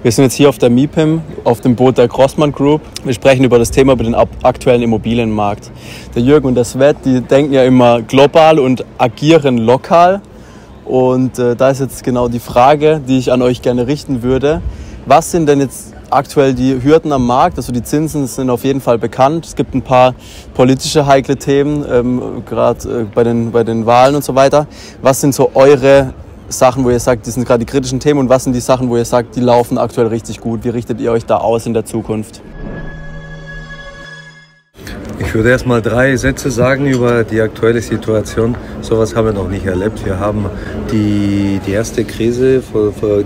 Wir sind jetzt hier auf der MIPIM, auf dem Boot der Crossman Group. Wir sprechen über das Thema, über den aktuellen Immobilienmarkt. Der Jürgen und der Svet, die denken ja immer global und agieren lokal. Und äh, da ist jetzt genau die Frage, die ich an euch gerne richten würde. Was sind denn jetzt aktuell die Hürden am Markt? Also die Zinsen sind auf jeden Fall bekannt. Es gibt ein paar politische heikle Themen, ähm, gerade äh, bei, den, bei den Wahlen und so weiter. Was sind so eure Sachen, wo ihr sagt, die sind gerade die kritischen Themen und was sind die Sachen, wo ihr sagt, die laufen aktuell richtig gut? Wie richtet ihr euch da aus in der Zukunft? Ich würde erst mal drei Sätze sagen über die aktuelle Situation. Sowas haben wir noch nicht erlebt. Wir haben die, die erste Krise,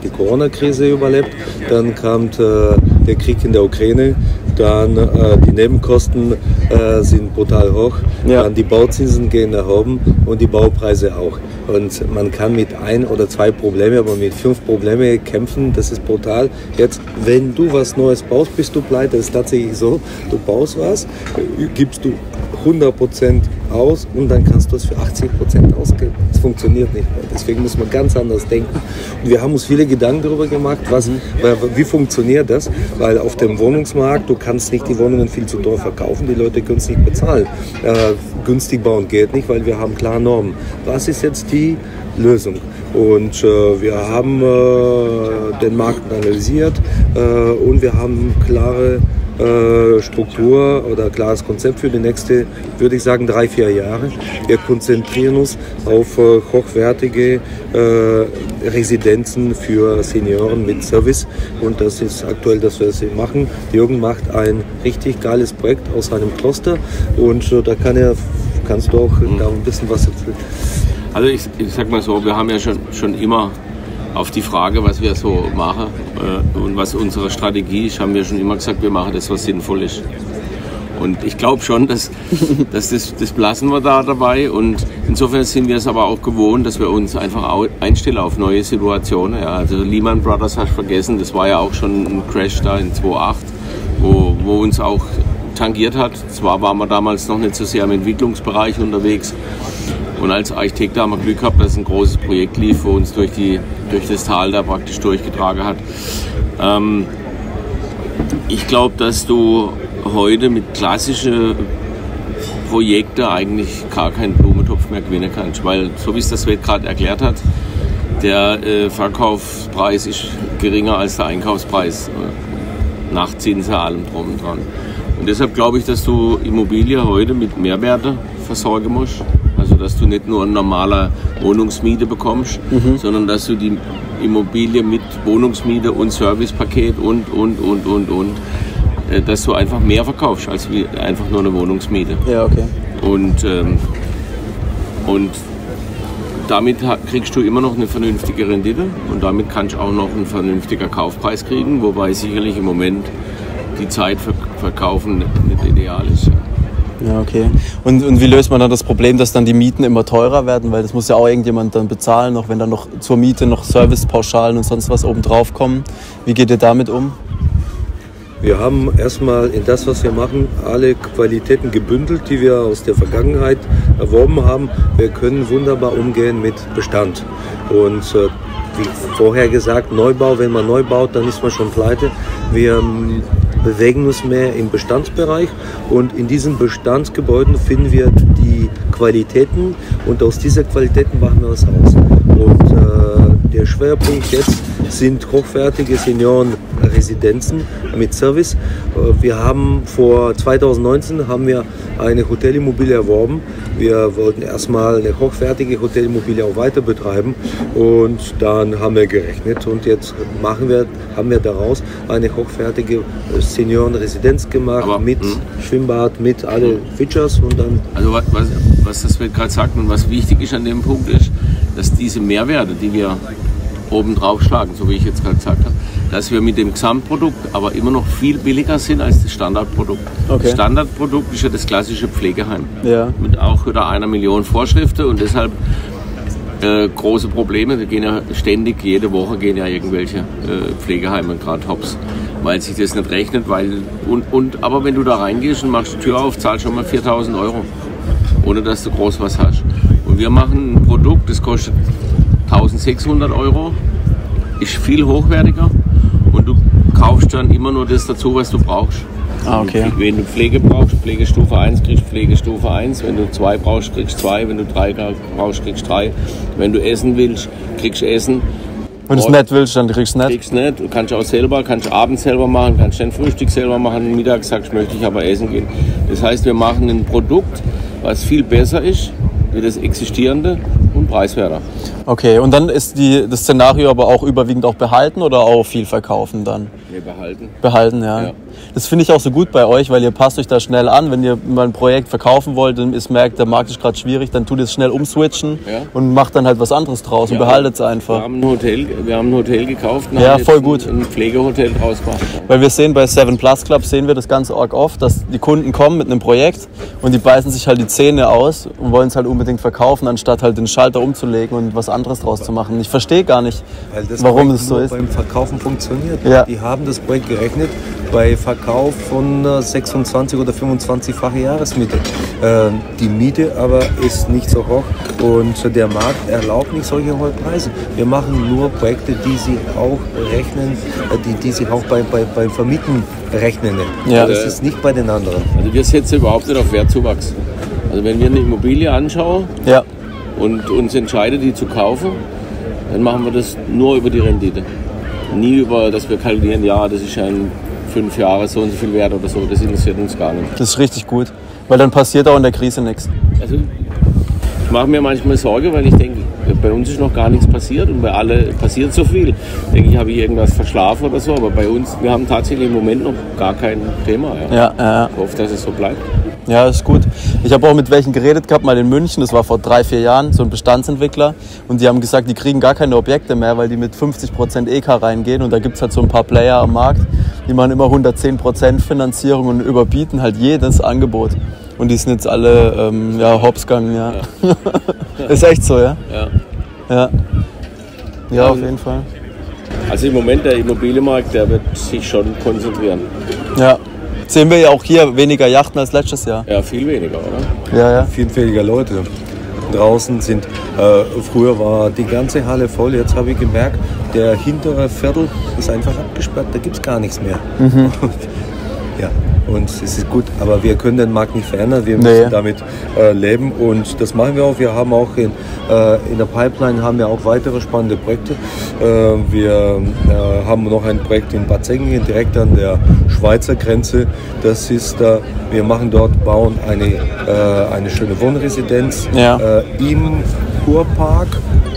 die Corona-Krise überlebt. Dann kam äh, der Krieg in der Ukraine. Dann äh, die Nebenkosten äh, sind brutal hoch. Ja. Dann die Bauzinsen gehen nach oben und die Baupreise auch. Und man kann mit ein oder zwei Problemen, aber mit fünf Problemen kämpfen, das ist brutal. Jetzt, wenn du was Neues baust, bist du pleite. Das ist tatsächlich so. Du baust was, gibst du 100% aus und dann kannst du es für 80% ausgeben. Das funktioniert nicht mehr. Deswegen muss man ganz anders denken. Und wir haben uns viele Gedanken darüber gemacht, was, wie funktioniert das? Weil auf dem Wohnungsmarkt, du kannst nicht die Wohnungen viel zu teuer verkaufen, die Leute können es nicht bezahlen. Äh, günstig bauen geht nicht, weil wir haben klare Normen. Was ist jetzt die Lösung? Und äh, wir haben äh, den Markt analysiert und wir haben klare äh, Struktur oder klares Konzept für die nächste, würde ich sagen, drei, vier Jahre. Wir konzentrieren uns auf äh, hochwertige äh, Residenzen für Senioren mit Service und das ist aktuell das, was wir machen. Jürgen macht ein richtig geiles Projekt aus seinem Kloster und da kann er, kannst du auch da ein bisschen was erzählen. Also ich, ich sag mal so, wir haben ja schon, schon immer auf die Frage, was wir so machen äh, und was unsere Strategie ist, haben wir schon immer gesagt, wir machen das, was sinnvoll ist. Und ich glaube schon, dass, dass das, das blassen wir da dabei. Und insofern sind wir es aber auch gewohnt, dass wir uns einfach einstellen auf neue Situationen. Ja, also Lehman Brothers hast du vergessen, das war ja auch schon ein Crash da in 2008, wo, wo uns auch tangiert hat. Zwar waren wir damals noch nicht so sehr im Entwicklungsbereich unterwegs, und als Architekt haben wir Glück gehabt, dass ein großes Projekt lief, wo uns durch, die, durch das Tal da praktisch durchgetragen hat. Ähm, ich glaube, dass du heute mit klassischen Projekten eigentlich gar keinen Blumentopf mehr gewinnen kannst, weil so wie es das Welt gerade erklärt hat, der äh, Verkaufspreis ist geringer als der Einkaufspreis nach Zinsen allem drum und dran. Und deshalb glaube ich, dass du Immobilie heute mit Mehrwerte versorgen musst dass du nicht nur eine normale Wohnungsmiete bekommst, mhm. sondern dass du die Immobilie mit Wohnungsmiete und Servicepaket und, und, und, und, und, äh, dass du einfach mehr verkaufst als einfach nur eine Wohnungsmiete. Ja, okay. Und, ähm, und damit kriegst du immer noch eine vernünftige Rendite und damit kannst du auch noch einen vernünftigen Kaufpreis kriegen, wobei sicherlich im Moment die Zeit für Verkaufen nicht ideal ist. Ja, okay. Und, und wie löst man dann das Problem, dass dann die Mieten immer teurer werden? Weil das muss ja auch irgendjemand dann bezahlen, auch wenn dann noch zur Miete noch Servicepauschalen und sonst was obendrauf kommen. Wie geht ihr damit um? Wir haben erstmal in das, was wir machen, alle Qualitäten gebündelt, die wir aus der Vergangenheit erworben haben. Wir können wunderbar umgehen mit Bestand. Und äh, wie vorher gesagt, Neubau, wenn man neu baut, dann ist man schon pleite. Wir ähm, bewegen uns mehr im Bestandsbereich und in diesen Bestandsgebäuden finden wir die Qualitäten und aus dieser Qualitäten machen wir was aus. Und äh, der Schwerpunkt jetzt sind hochwertige Seniorenresidenzen mit Service. Äh, wir haben vor 2019 haben wir eine Hotelimmobilie erworben. Wir wollten erstmal eine hochwertige Hotelimmobilie auch weiter betreiben und dann haben wir gerechnet und jetzt machen wir, haben wir daraus eine hochwertige Seniorenresidenz gemacht Aber, mit mh. Hm? Schwimmbad, mit alle Features und dann. Also was, was, was das gerade sagt und was wichtig ist an dem Punkt ist, dass diese Mehrwerte, die wir oben drauf schlagen, so wie ich jetzt gerade gesagt habe, dass wir mit dem Gesamtprodukt aber immer noch viel billiger sind als das Standardprodukt. Okay. Das Standardprodukt ist ja das klassische Pflegeheim. Ja. Mit auch wieder einer Million Vorschriften und deshalb äh, große Probleme. Da gehen ja ständig, jede Woche gehen ja irgendwelche äh, Pflegeheime gerade hops, weil sich das nicht rechnet. Weil, und, und, aber wenn du da reingehst und machst die Tür auf, zahlst schon mal 4000 Euro, ohne dass du groß was hast. Und wir machen ein Produkt, das kostet 1600 Euro, ist viel hochwertiger und du kriegst dann immer nur das dazu, was du brauchst. Ah, okay. Wenn du Pflege brauchst, Pflegestufe 1, kriegst du Pflegestufe 1. Wenn du 2 brauchst, kriegst du 2. Wenn du 3 brauchst, kriegst du 3. Wenn du essen willst, kriegst du Essen. Wenn du es nicht willst, dann kriegst du es nicht. Kriegst nicht. Du kannst auch selber, kannst abends selber machen, kannst dein Frühstück selber machen. Mittags sagst möchte ich aber essen gehen. Das heißt, wir machen ein Produkt, was viel besser ist wie das existierende preiswerter. Okay, und dann ist die, das Szenario aber auch überwiegend auch behalten oder auch viel verkaufen dann? Nee, behalten. Behalten, ja. Ja. Das finde ich auch so gut bei euch, weil ihr passt euch da schnell an. Wenn ihr mal ein Projekt verkaufen wollt und ihr merkt, der Markt ist gerade schwierig, dann tut ihr es schnell umswitchen Ja. und macht dann halt was anderes draus und Ja. behaltet es Wir einfach. haben ein Hotel, wir haben ein Hotel gekauft und Ja, voll gut. Ein, ein Pflegehotel draus gemacht. Weil wir sehen bei Seven Plus Club, sehen wir das ganz arg oft, dass die Kunden kommen mit einem Projekt und die beißen sich halt die Zähne aus und wollen es halt unbedingt verkaufen, anstatt halt den Schalter umzulegen und was anderes draus zu machen. Ich verstehe gar nicht, Weil das warum Projekt das so nur ist. beim Verkaufen funktioniert. Ja. Die haben das Projekt gerechnet bei Verkauf von äh, 26 oder 25-fache Jahresmiete. Äh, Die Miete aber ist nicht so hoch und der Markt erlaubt nicht solche hohe Preise. Wir machen nur Projekte, die sie auch rechnen, äh, die, die sie auch bei, bei, beim Vermieten rechnen. Ja. Das ist nicht bei den anderen. Also wir setzen überhaupt nicht auf Wertzuwachs. Also wenn wir eine Immobilie anschauen Ja, und uns entscheiden, die zu kaufen, dann machen wir das nur über die Rendite. Nie über, dass wir kalkulieren, ja, das ist ja in fünf Jahren so und so viel wert oder so. Das interessiert uns gar nicht. das ist richtig gut, weil dann passiert auch in der Krise nichts. Also ich mache mir manchmal Sorge, weil ich denke, bei uns ist noch gar nichts passiert und bei alle passiert so viel. Denke ich, habe ich irgendwas verschlafen oder so, aber bei uns, wir haben tatsächlich im Moment noch gar kein Thema. Ja. Ja, ja, ja. Ich hoffe, dass es so bleibt. Ja, ist gut. Ich habe auch mit welchen geredet gehabt, mal in München, das war vor drei, vier Jahren, so ein Bestandsentwickler. Und die haben gesagt, die kriegen gar keine Objekte mehr, weil die mit 50% EK reingehen. Und da gibt es halt so ein paar Player am Markt, die machen immer 110% Finanzierung und überbieten halt jedes Angebot. Und die sind jetzt alle ähm, ja, hops gegangen, ja. ist echt so, ja? Ja. Ja. Ja, auf jeden Fall. Also im Moment der Immobilienmarkt, der wird sich schon konzentrieren. Ja. Sehen wir ja auch hier weniger Yachten als letztes Jahr. Ja, viel weniger, oder? Ja, ja. vielfältiger Leute. Draußen sind, äh, früher war die ganze Halle voll, jetzt habe ich gemerkt, der hintere Viertel ist einfach abgesperrt, da gibt es gar nichts mehr. Und, ja, und es ist gut, aber wir können den Markt nicht verändern, wir müssen Nee. damit äh, leben und das machen wir auch. Wir haben auch in, äh, in der Pipeline haben wir auch weitere spannende Projekte. Äh, wir äh, haben noch ein Projekt in Bad Säckingen, direkt an der Schweizer Grenze. Das ist, äh, wir machen dort, bauen eine, äh, eine schöne Wohnresidenz Ja. im Kurpark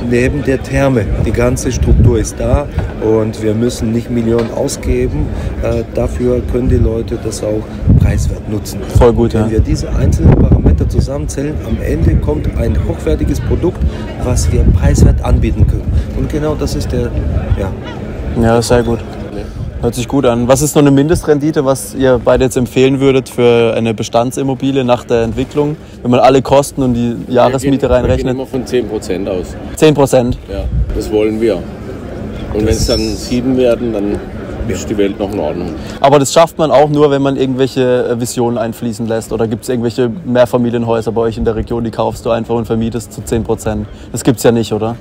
neben der Therme. Die ganze Struktur ist da und wir müssen nicht Millionen ausgeben. Äh, dafür können die Leute das auch preiswert nutzen. Voll gut, Wenn ja. wir diese einzelnen Parameter zusammenzählen, am Ende kommt ein hochwertiges Produkt, was wir preiswert anbieten können. Und genau das ist der, ja, Ja, sehr gut. Hört sich gut an. Was ist noch eine Mindestrendite, was ihr beide jetzt empfehlen würdet für eine Bestandsimmobilie nach der Entwicklung, wenn man alle Kosten und die Jahresmiete Wir gehen reinrechnet? immer von 10% aus. 10 Prozent. Ja, das wollen wir. Und wenn es dann sieben werden, dann ist die Welt noch in Ordnung. Aber das schafft man auch nur, wenn man irgendwelche äh, Visionen einfließen lässt. Oder gibt es irgendwelche Mehrfamilienhäuser bei euch in der Region, die kaufst du einfach und vermietest zu 10 Prozent? Das gibt es ja nicht, oder?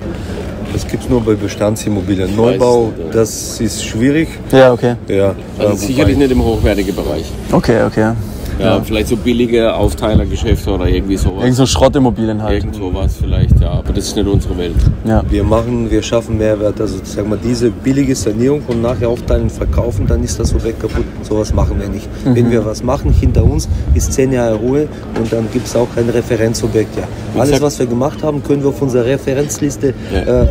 Das gibt es nur bei Bestandsimmobilien. Neubau, nicht, das ist schwierig. Ja, okay. Ja, Also sicherlich nicht im hochwertigen Bereich. Okay, okay. Ja, vielleicht so billige Aufteilergeschäfte oder irgendwie sowas. Irgend so Schrottimmobilien halt. Irgend sowas vielleicht, ja. Aber das ist nicht unsere Welt. Ja. Wir machen, wir schaffen Mehrwert. Also sagen wir, diese billige Sanierung und nachher aufteilen und verkaufen, dann ist das so weg kaputt. Sowas machen wir nicht. Mhm. Wenn wir was machen, hinter uns ist zehn Jahre Ruhe und dann gibt es auch ein Referenzobjekt. Ja. Alles, was wir gemacht haben, können wir auf unsere Referenzliste Ja. äh, äh,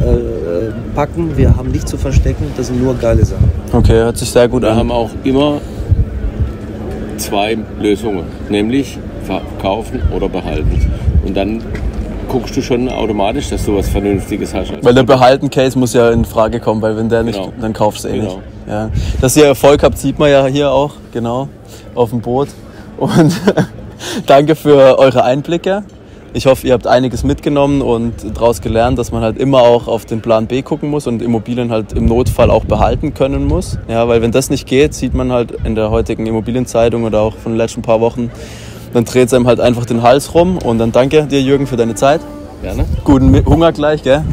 packen. Wir haben nichts zu verstecken, das sind nur geile Sachen. Okay, hört sich sehr gut Wir an. haben auch immer zwei Lösungen, nämlich verkaufen oder behalten. Und dann guckst du schon automatisch, dass du was Vernünftiges hast. Weil der Behalten-Case muss ja in Frage kommen, weil wenn der nicht, Genau. dann kaufst du eh Genau. nicht. Ja. Dass ihr Erfolg habt, sieht man ja hier auch, genau, auf dem Boot. Und danke für eure Einblicke. Ich hoffe, ihr habt einiges mitgenommen und daraus gelernt, dass man halt immer auch auf den Plan B gucken muss und Immobilien halt im Notfall auch behalten können muss. Ja, weil wenn das nicht geht, sieht man halt in der heutigen Immobilienzeitung oder auch von den letzten paar Wochen, dann dreht es einem halt einfach den Hals rum. Und dann danke dir, Jürgen, für deine Zeit. Gerne. Guten Hunger gleich, gell?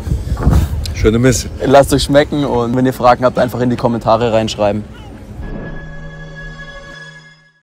Schöne Messe. Lasst euch schmecken und wenn ihr Fragen habt, einfach in die Kommentare reinschreiben.